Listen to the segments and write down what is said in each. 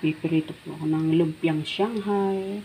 Pipirito po ako ng lumpiang Shanghai.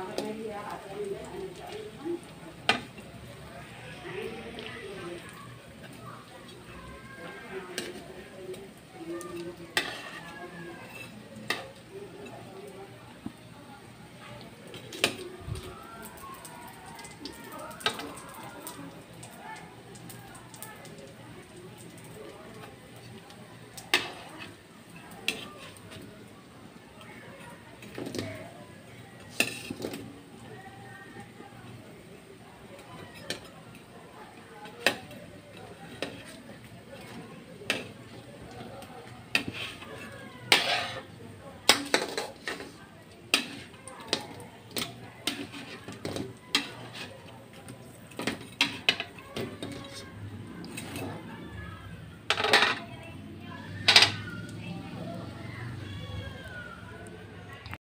هذه هي عقلية أنا شعيبها